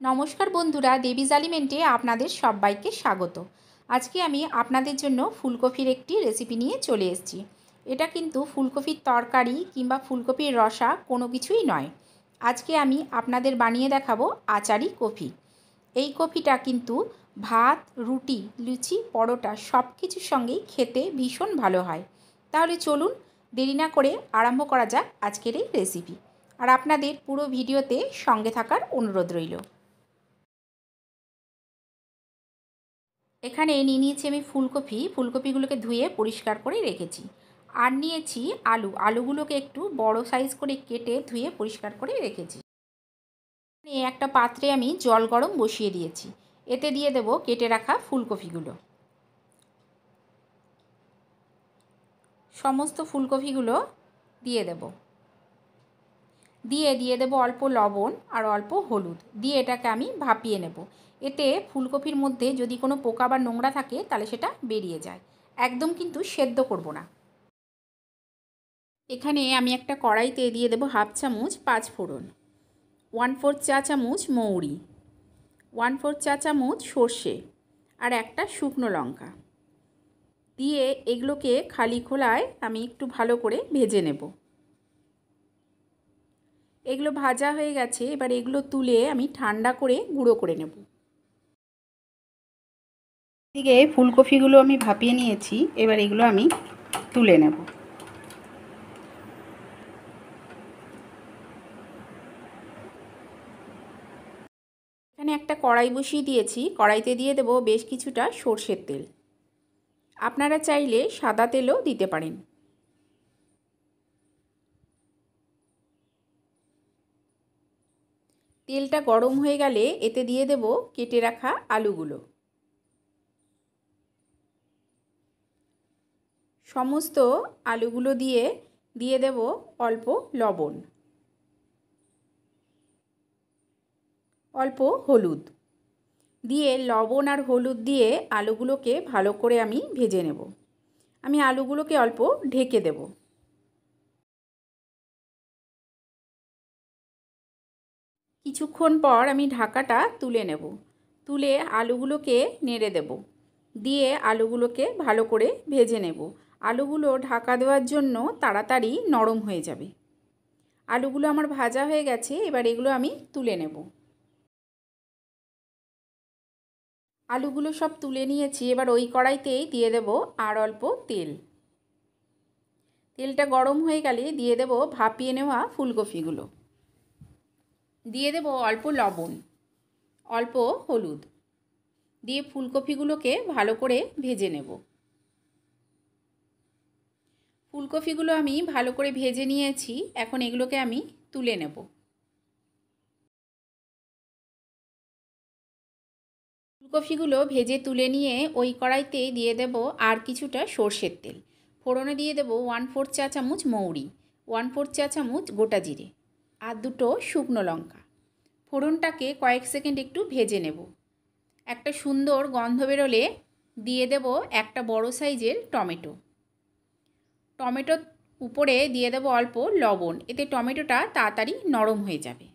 নমস্কার বন্ধুরা, দেবী জালিমেন্টে আপনাদের সবাইকে স্বাগত। আজকে আমি আপনাদের জন্য ফুলকপির একটি রেসিপি নিয়ে চলে এসেছি। এটা কিন্তু ফুলকপির তরকারি কিংবা ফুলকপির রসা কোনো কিছুই নয়। আজকে আমি আপনাদের বানিয়ে দেখাবো আচারি কফি। এই কফিটা কিন্তু ভাত, রুটি, লুচি, পরোটা সব কিছুর সঙ্গেই খেতে ভীষণ ভালো হয়। তাহলে চলুন দেরি না করে আরম্ভ করা যাক আজকের এই রেসিপি আর আপনাদের পুরো ভিডিওতে সঙ্গে থাকার অনুরোধ রইল। এখানে নিয়ে নিয়েছি আমি ফুলকপি। ফুলকপিগুলোকে ধুয়ে পরিষ্কার করে রেখেছি। আর নিয়েছি আলু। আলুগুলোকে একটু বড় সাইজ করে কেটে ধুয়ে পরিষ্কার করে রেখেছি। একটা পাত্রে আমি জল গরম বসিয়ে দিয়েছি। এতে দিয়ে দেব কেটে রাখা ফুলকপিগুলো। সমস্ত ফুলকপিগুলো দিয়ে দেব। দিয়ে দিয়ে দেব অল্প লবণ আর অল্প হলুদ। দিয়ে এটাকে আমি ভাপিয়ে নেব। এতে ফুলকপির মধ্যে যদি কোনো পোকা বা নোংরা থাকে, তাহলে সেটা বেরিয়ে যায়। একদম কিন্তু সেদ্ধ করব না। এখানে আমি একটা কড়াইতে দিয়ে দেব হাফ চামচ পাঁচ ফোড়ন। ওয়ান ফোর চা চামচ মৌরি। ওয়ান ফোর চা চামচ সর্ষে আর একটা শুকনো লঙ্কা। দিয়ে এগুলোকে খালি খোলায় আমি একটু ভালো করে ভেজে নেব। এগুলো ভাজা হয়ে গেছে, এবার এগুলো তুলে আমি ঠান্ডা করে গুঁড়ো করে নেব। এদিকে ফুলকপিগুলো আমি ভাপিয়ে নিয়েছি, এবার এগুলো আমি তুলে নেব। এখানে একটা কড়াই বসিয়ে দিয়েছি, কড়াইতে দিয়ে দেব বেশ কিছুটা সর্ষের তেল। আপনারা চাইলে সাদা তেলও দিতে পারেন। তেলটা গরম হয়ে গেলে এতে দিয়ে দেব কেটে রাখা আলুগুলো। সমস্ত আলুগুলো দিয়ে দিয়ে দেব অল্প লবণ। অল্প হলুদ। দিয়ে লবণ আর হলুদ দিয়ে আলুগুলোকে ভালো করে আমি ভেজে নেব। আমি আলুগুলোকে অল্প ঢেকে দেব। কিছুক্ষণ পর আমি ঢাকাটা তুলে নেব। তুলে আলুগুলোকে নেড়ে দেব। দিয়ে আলুগুলোকে ভালো করে ভেজে নেব। আলুগুলো ঢাকা দেওয়ার জন্য তাড়াতাড়ি নরম হয়ে যাবে। আলুগুলো আমার ভাজা হয়ে গেছে, এবার এগুলো আমি তুলে নেব। আলুগুলো সব তুলে নিয়েছি, এবার ওই কড়াইতেই দিয়ে দেব আর অল্প তেল। তেলটা গরম হয়ে গেলে দিয়ে দেব ভাপিয়ে নেওয়া ফুলকপিগুলো। দিয়ে দেব অল্প লবণ, অল্প হলুদ। দিয়ে ফুলকপিগুলোকে ভালো করে ভেজে নেব। ফুলকপিগুলো আমি ভালো করে ভেজে নিয়েছি, এখন এগুলোকে আমি তুলে নেব। ফুলকপিগুলো ভেজে তুলে নিয়ে ওই কড়াইতেই দিয়ে দেব আর কিছুটা সর্ষের তেল। ফোড়নে দিয়ে দেব ওয়ান ফোর চা চামচ মৌরি, ওয়ান ফোর চা চামচ গোটা জিরে। আর দুটো শুকনো লঙ্কা। ফোড়নটাকে কয়েক সেকেন্ড একটু ভেজে নেব। একটা সুন্দর গন্ধ বেরোলে দিয়ে দেব একটা বড় সাইজের টমেটো। টমেটোর উপরে দিয়ে দেবো অল্প লবণ, এতে টমেটোটা তাড়াতাড়ি নরম হয়ে যাবে।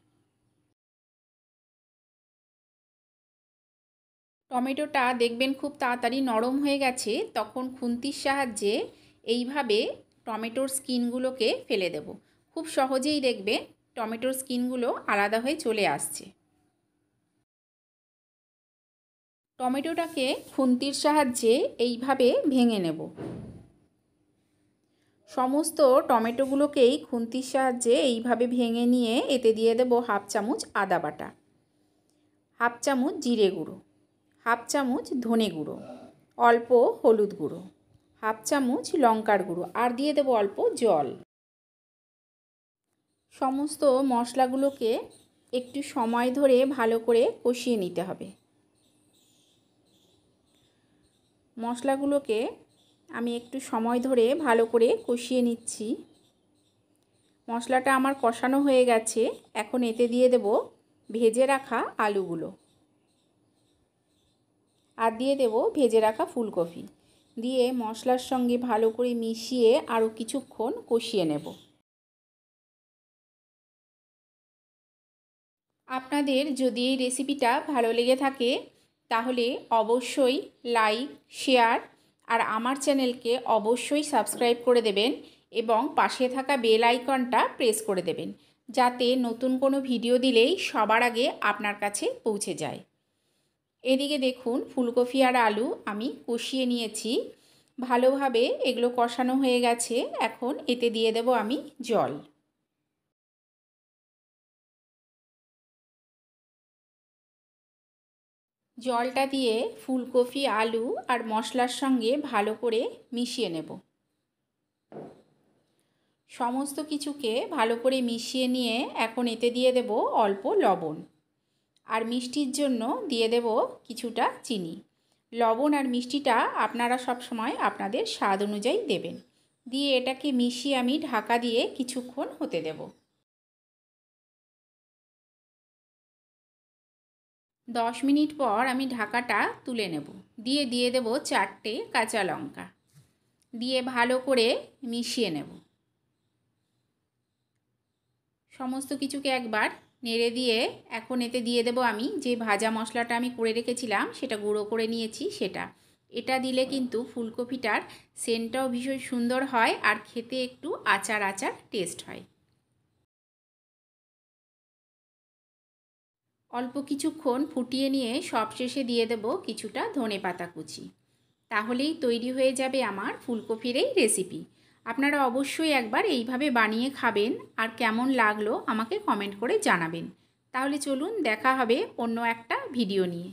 টমেটোটা দেখবেন খুব তাড়াতাড়ি নরম হয়ে গেছে, তখন খুন্তির সাহায্যে এইভাবে টমেটোর স্কিনগুলোকে ফেলে দেব। খুব সহজেই দেখবেন টমেটোর স্কিনগুলো আলাদা হয়ে চলে আসছে। টমেটোটাকে খুন্তির সাহায্যে এইভাবে ভেঙে নেব। সমস্ত টমেটোগুলোকেই খুন্তির সাহায্যে এইভাবে ভেঙে নিয়ে এতে দিয়ে দেব হাফ চামচ আদা বাটা, হাফ চামচ জিরে গুঁড়ো, হাফ চামচ ধনে গুঁড়ো, অল্প হলুদ গুঁড়ো, হাফ চামচ লঙ্কার গুঁড়ো, আর দিয়ে দেব অল্প জল। সমস্ত মশলাগুলোকে একটু সময় ধরে ভালো করে কষিয়ে নিতে হবে। মশলাগুলোকে আমি একটু সময় ধরে ভালো করে কষিয়ে নিচ্ছি। মশলাটা আমার কষানো হয়ে গেছে, এখন এতে দিয়ে দেব ভেজে রাখা আলুগুলো। আর দিয়ে দেব ভেজে রাখা ফুলকপি। দিয়ে মশলার সঙ্গে ভালো করে মিশিয়ে আরও কিছুক্ষণ কষিয়ে নেব। আপনাদের যদি এই রেসিপিটা ভালো লেগে থাকে, তাহলে অবশ্যই লাইক শেয়ার আর আমার চ্যানেলকে অবশ্যই সাবস্ক্রাইব করে দেবেন এবং পাশে থাকা বেল আইকনটা প্রেস করে দেবেন, যাতে নতুন কোনো ভিডিও দিলেই সবার আগে আপনার কাছে পৌঁছে যায়। এদিকে দেখুন, ফুলকপি আর আলু আমি কষিয়ে নিয়েছি। ভালোভাবে এগুলো কষানো হয়ে গেছে, এখন এতে দিয়ে দেব আমি জল। জলটা দিয়ে ফুলকপি, আলু আর মশলার সঙ্গে ভালো করে মিশিয়ে নেব। সমস্ত কিছুকে ভালো করে মিশিয়ে নিয়ে এখন এতে দিয়ে দেব অল্প লবণ। আর মিষ্টির জন্য দিয়ে দেব কিছুটা চিনি। লবণ আর মিষ্টিটা আপনারা সব সময় আপনাদের স্বাদ অনুযায়ী দেবেন। দিয়ে এটাকে মিশিয়ে আমি ঢাকা দিয়ে কিছুক্ষণ হতে দেব। দশ মিনিট পর আমি ঢাকাটা তুলে নেব। দিয়ে দিয়ে দেব চারটে কাঁচা লঙ্কা। দিয়ে ভালো করে মিশিয়ে নেব। সমস্ত কিছুকে একবার নেড়ে দিয়ে এখন এতে দিয়ে দেব আমি যে ভাজা মশলাটা আমি করে রেখেছিলাম, সেটা গুঁড়ো করে নিয়েছি সেটা। এটা দিলে কিন্তু ফুলকপিটার সেন্টটাও ভীষণ সুন্দর হয় আর খেতে একটু আচার আচার টেস্ট হয়। অল্প কিছুক্ষণ ফুটিয়ে নিয়ে সবশেষে দিয়ে দেব কিছুটা ধনে পাতা কুচি। তাহলেই তৈরি হয়ে যাবে আমার ফুলকপির এই রেসিপি আপনারা অবশ্যই একবার এইভাবে বানিয়ে খাবেন আর কেমন লাগল আমাকে কমেন্ট করে জানাবেন। তাহলে চলুন দেখা হবে অন্য একটা ভিডিও নিয়ে।